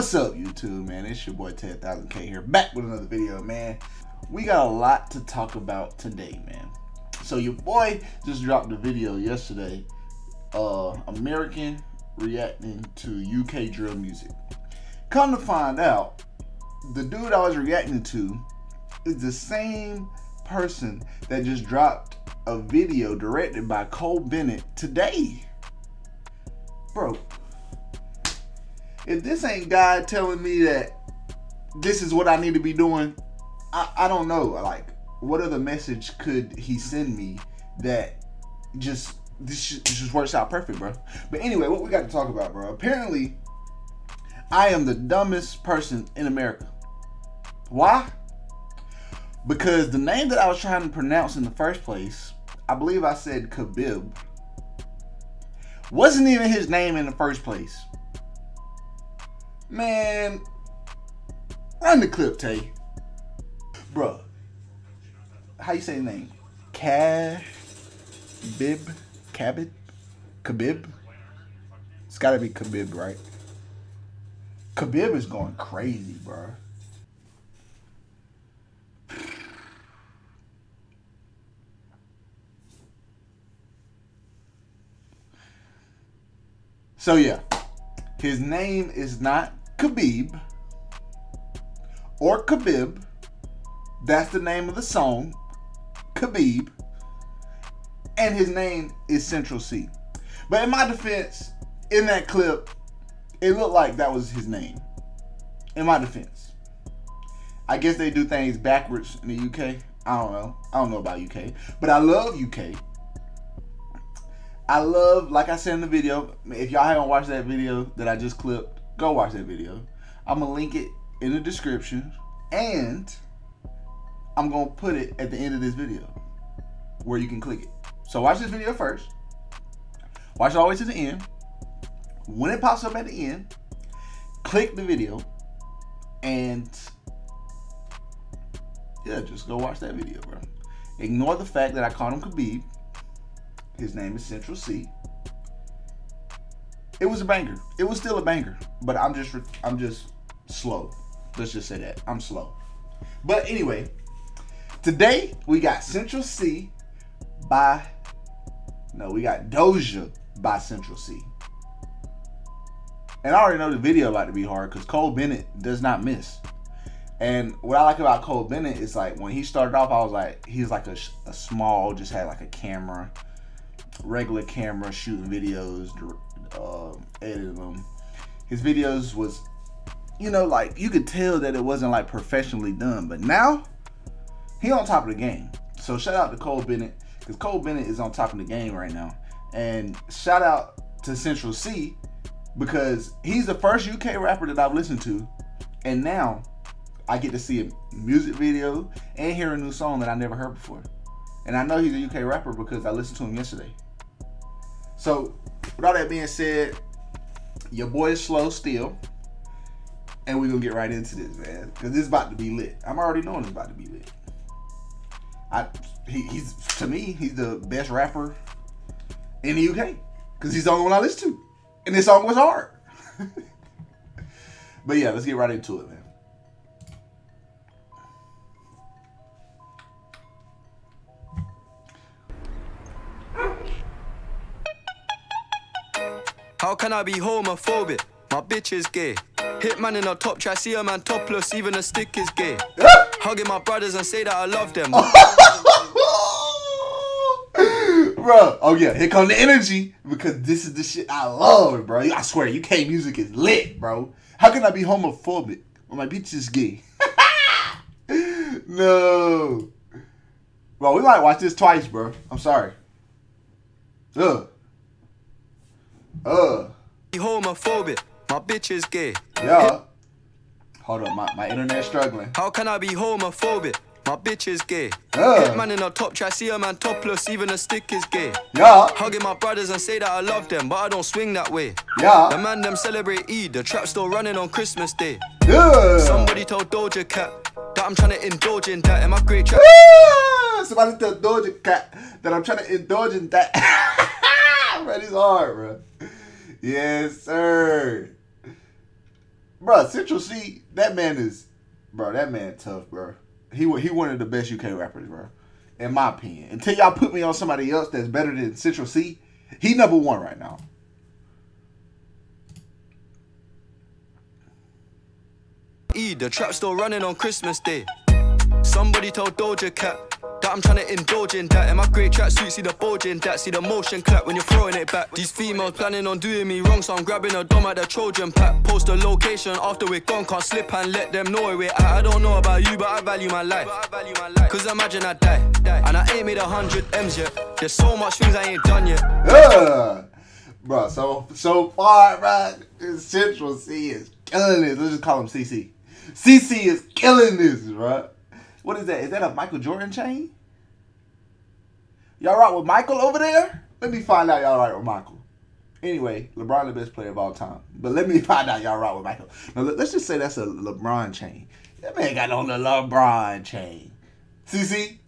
What's up, YouTube, man? It's your boy Ted1000K here, back with another video, man. We got a lot to talk about today, man. So your boy just dropped a video yesterday, uh, American reacting to UK drill music. Come to find out, the dude I was reacting to is the same person that just dropped a video directed by Cole Bennett today. Bro, if this ain't God telling me that this is what I need to be doing, I, I don't know. Like, what other message could he send me that just this just works out perfect, bro? But anyway, what we got to talk about, bro? Apparently, I am the dumbest person in America. Why? Because the name that I was trying to pronounce in the first place, I believe I said Khabib, wasn't even his name in the first place. Man, run the clip, Tay. Bro, how you say his name? Cash Bib Cabot? Khabib? It's gotta be Khabib, right? Khabib is going crazy, bro. So yeah, his name is not Khabib or Khabib. That's the name of the song, Khabib. And his name is Central Cee. But in my defense, in that clip, it looked like that was his name. In my defense. I guess they do things backwards in the UK. I don't know. I don't know about UK. But I love UK. I love, like I said in the video, if y'all haven't watched that video that I just clipped, go watch that video. I'm gonna link it in the description and I'm gonna put it at the end of this video where you can click it. So watch this video first. Watch it all the way to the end. When it pops up at the end, click the video and yeah, just go watch that video, bro. Ignore the fact that I called him Khabib his name is Central Cee. It was a banger. It was still a banger, but I'm just I'm just slow. Let's just say that I'm slow. But anyway, today we got Central Cee by no, we got Doja by Central Cee. And I already know the video about to be hard because Cole Bennett does not miss. And what I like about Cole Bennett is like when he started off, I was like, he's like a, a small, just had like a camera regular camera shooting videos, Um, editing them. His videos was, you know, like you could tell that it wasn't like professionally done. But now he on top of the game. So shout out to Cole Bennett because Cole Bennett is on top of the game right now. And shout out to Central Cee because he's the first UK rapper that I've listened to, and now I get to see a music video and hear a new song that I never heard before. And I know he's a UK rapper because I listened to him yesterday. So, with all that being said, your boy is slow still. And we're gonna get right into this, man. Cause this is about to be lit. I'm already knowing it's about to be lit. I he, he's to me, he's the best rapper in the UK. Cause he's the only one I listen to. And this song was hard. but yeah, let's get right into it, man. How can I be homophobic? My bitch is gay. Hitman in a top try, see a man topless, even a stick is gay. Hugging my brothers and say that I love them. bro, oh yeah, here come the energy because this is the shit I love, bro. I swear, UK music is lit, bro. How can I be homophobic when my bitch is gay? no. Bro, we might watch this twice, bro. I'm sorry. Ugh. Uh. Homophobic. My bitch is gay. Yeah. Hold up, my, my internet struggling. How can I be homophobic? My bitch is gay. Yeah. Hit man in a top try, see a man topless, even a stick is gay. Yeah. Hugging my brothers and say that I love them, but I don't swing that way. Yeah. The man them celebrate Eid, the trap still running on Christmas Day. Yeah. Somebody told Doja Cat that I'm trying to indulge in that. Am I great trap? Somebody told Doja Cat that I'm trying to indulge in that. it's hard, bro. yes, sir. Bro, Central Cee, that man is, bro, that man tough, bro. He he one of the best UK rappers, bro. In my opinion. Until y'all put me on somebody else that's better than Central Cee, he number one right now. E, the trap still running on Christmas Day. Somebody told Doja Cat I'm trying to indulge in that. In my great track suit, see the bulge in that. See the motion clap when you're throwing it back. These females planning on doing me wrong, so I'm grabbing a dome at the Trojan pack. Post a location after we're gone, can't slip and let them know where we're at. I don't know about you, but I value my life. Cause imagine I die, and I ain't made a hundred M's yet. There's so much things I ain't done yet. Ugh. Bro, so so far, bro, Central Cee is killing this. Let's just call him CC. CC is killing this, bro. What is that? Is that a Michael Jordan chain? Y'all right with Michael over there? Let me find out y'all right with Michael. Anyway, LeBron the best player of all time. But let me find out y'all right with Michael. Now let's just say that's a LeBron chain. That man got on the LeBron chain. CC,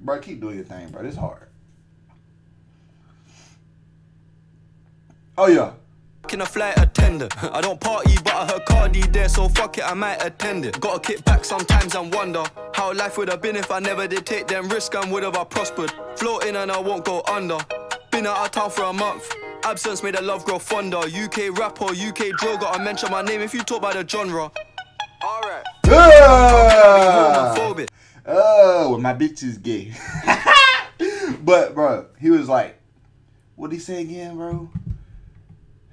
bro, keep doing your thing, bro. It's hard. Oh yeah. In a flight attendant. I don't party, but I heard Cardi there, so fuck it, I might attend it. Gotta kick back sometimes and wonder how life would have been if I never did take them risks and would have I prospered. Floating and I won't go under. Been out of town for a month. Absence made the love grow fonder. UK rapper, UK drill, gotta mention my name if you talk about the genre. Alright. Uh, oh, my bitch is gay. but bro, he was like, what did he say again, bro?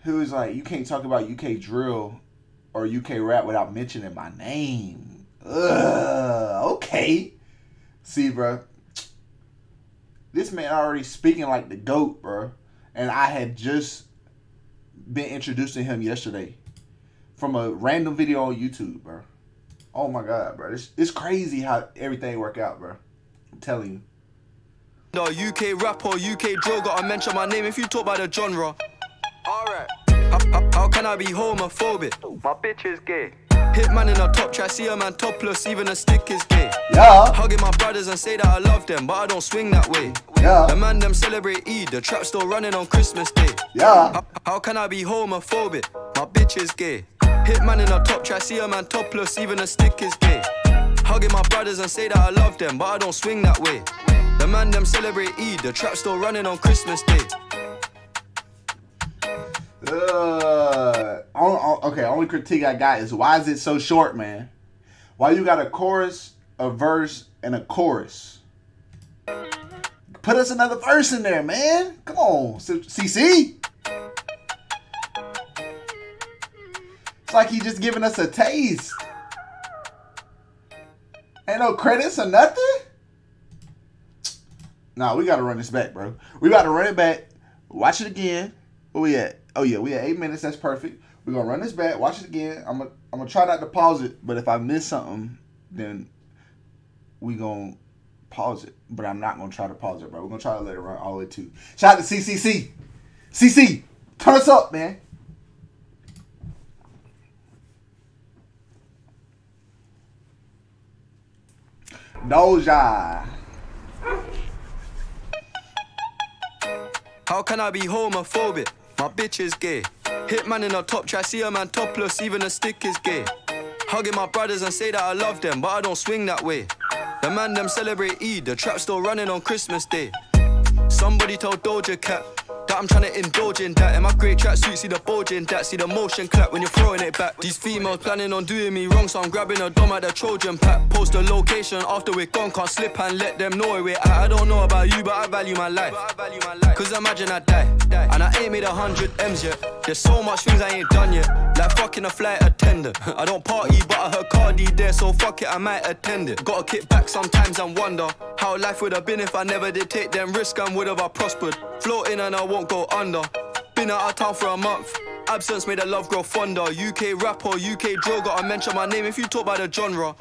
He was like, you can't talk about UK drill or UK rap without mentioning my name. Ugh, okay. See, bro, this man already speaking like the goat, bro, and I had just been introduced to him yesterday from a random video on YouTube, bro. Oh my god, bro, it's it's crazy how everything work out, bro. I'm telling you. No, UK rapper, UK drill, gotta mention my name if you talk about the genre. Alright. How, how, can I be homophobic? My bitch is gay. Hitman in a top try, see a man topless, even a stick is gay. Yeah. Hugging my brothers and say that I love them, but I don't swing that way. Yeah. The man them celebrate Eid, the trap still running on Christmas Day. Yeah. How, how can I be homophobic? My bitch is gay. Hit Hitman in a top try, see a man topless, even a stick is gay. Hugging my brothers and say that I love them, but I don't swing that way. The man them celebrate Eid, the trap still running on Christmas Day. Uh, okay, only critique I got is why is it so short, man? Why you got a chorus, a verse, and a chorus? Put us another verse in there, man. Come on, CC. It's like he just giving us a taste. Ain't no credits or nothing. Nah, we gotta run this back, bro. We gotta run it back. Watch it again. Where we at? Oh yeah, we at eight minutes. That's perfect. We're gonna run this back. Watch it again. I'm gonna I'm gonna try not to pause it, but if I miss something, then we gonna pause it. But I'm not gonna try to pause it, bro. We're gonna try to let it run all the way to. Shout out to CCC. CC, turn us up, man. Doja. How can I be homophobic? My bitch is gay. Hitman in a top try, see a man topless, even a stick is gay. Hugging my brothers and say that I love them, but I don't swing that way. The man them celebrate Eid, the trap still running on Christmas Day. Somebody told Doja Cat I'm trying to indulge in that. In my great track suit, see the bulge in that. See the motion clap when you're throwing it back. These females planning on doing me wrong, so I'm grabbing a dome at the Trojan pack. Post a location after we're gone, can't slip and let them know where we're at. I don't know about you, but I value my life. Cause imagine I die, and I ain't made a hundred M's yet. There's so much things I ain't done yet. Like fucking a flight attendant. I don't party, but I heard Cardi there, so fuck it, I might attend it. Gotta kick back sometimes and wonder how life would have been if I never did take them risks and would have I prospered. Floating and I won't go under. Been out of town for a month. Absence made the love grow fonder. UK rapper, UK drill, gotta mention my name if you talk about the genre.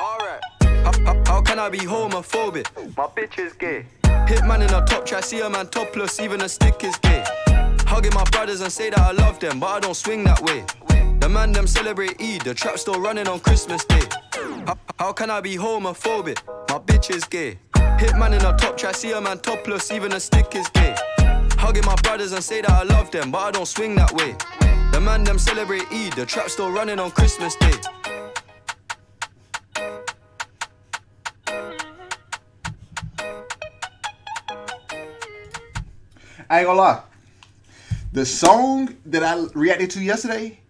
Alright. How, how, how can I be homophobic? My bitch is gay. Hitman in a top try, see a man topless, even a stick is gay. Hugging my brothers and say that I love them, but I don't swing that way. The man them celebrate Eid, the trap still running on Christmas Day. How, how can I be homophobic? My bitch is gay. Hitman in a top try, see a man topless, even a stick is gay. Hugging my brothers and say that I love them, but I don't swing that way. The man them celebrate Eid, the trap still running on Christmas Day. I ain't gonna lie. The song that I reacted to yesterday,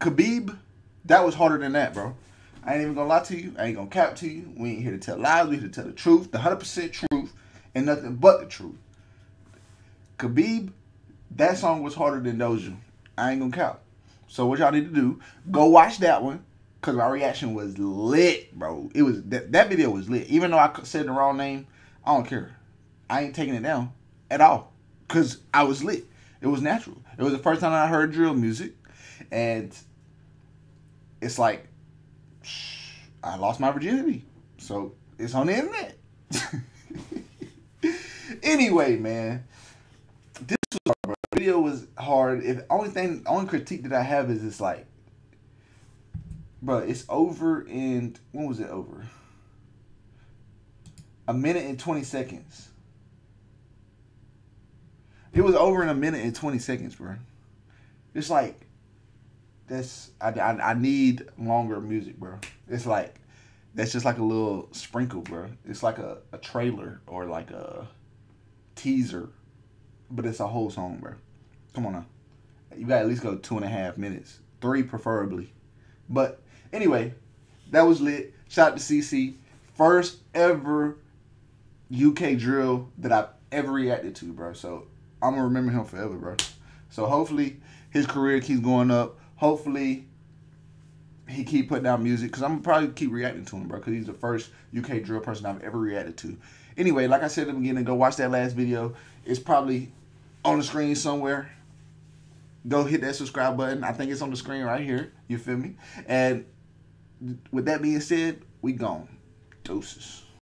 Khabib, that was harder than that, bro. I ain't even gonna lie to you. I ain't gonna cap to you. We ain't here to tell lies. We here to tell the truth, the hundred percent truth, and nothing but the truth. Khabib, that song was harder than Doja. I ain't gonna cap. So what y'all need to do? Go watch that one, cause my reaction was lit, bro. It was that that video was lit. Even though I said the wrong name, I don't care. I ain't taking it down at all, cause I was lit. It was natural. It was the first time I heard drill music, and it's like I lost my virginity. So it's on the internet. anyway, man. This was hard, video was hard. If only thing only critique that I have is it's like bro, it's over and when was it over? A minute and twenty seconds. It was over in a minute and twenty seconds, bro. It's like that's I, I, I need longer music, bro. It's like that's just like a little sprinkle, bro. It's like a, a trailer or like a teaser, but it's a whole song, bro. Come on now. You got at least go two and a half minutes, three preferably. But anyway, that was lit. Shout out to CC. First ever UK drill that I've ever reacted to, bro. So I'm gonna remember him forever, bro. So hopefully his career keeps going up. Hopefully he keep putting out music because I'm gonna probably keep reacting to him, bro. Because he's the first UK drill person I've ever reacted to. Anyway, like I said at the beginning, go watch that last video. It's probably on the screen somewhere. Go hit that subscribe button. I think it's on the screen right here. You feel me? And with that being said, we gone. Doses.